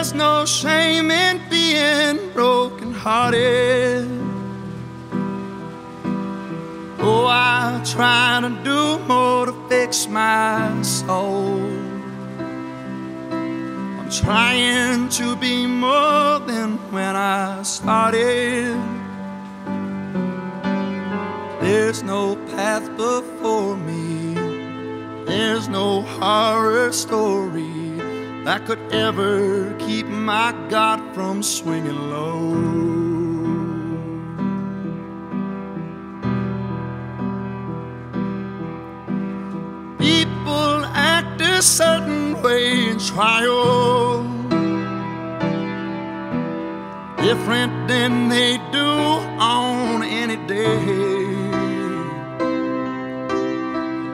There's no shame in being brokenhearted. Oh, I try to do more to fix my soul. I'm trying to be more than when I started. There's no path before me. There's no horror story that could ever keep my God from swinging low. People act a certain way in trial, different than they do on any day.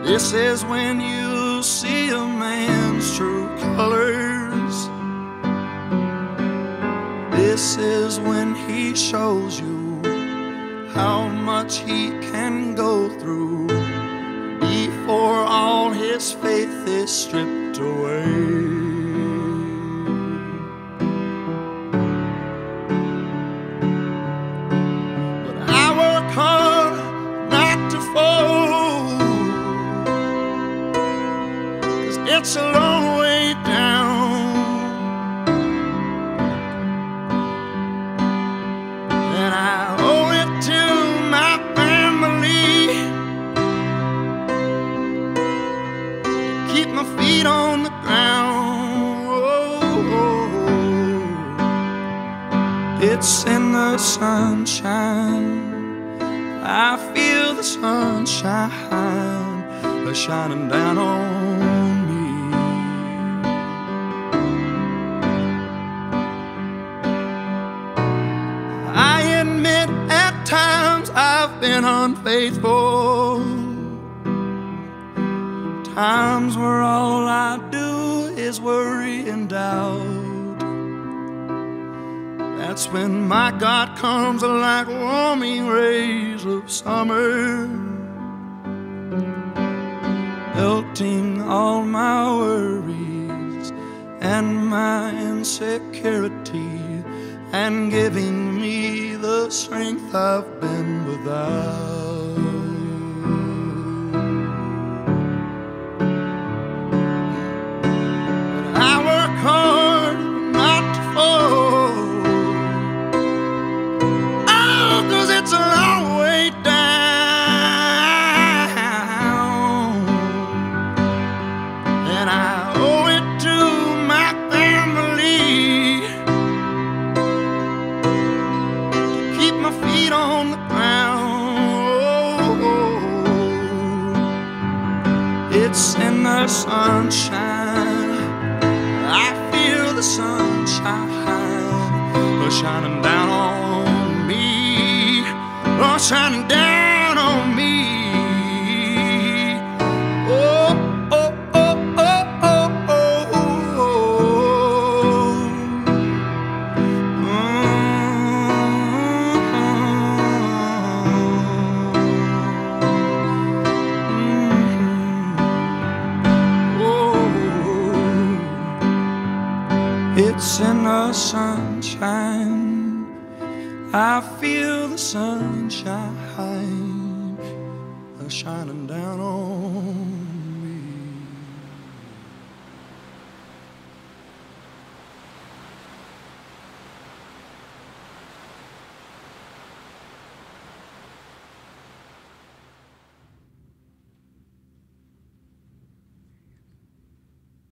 This is when you see a man's This is when he shows you how much he can go through before all his faith is stripped away. It's in the sunshine. I feel the sunshine shining down on me. I admit at times I've been unfaithful. Times where all I do is worry and doubt. That's when my God comes like warming rays of summer, melting all my worries and my insecurity, and giving me the strength I've been without. It's in the sunshine. I feel the sunshine uh, shining down In the sunshine. I feel the sunshine shining down on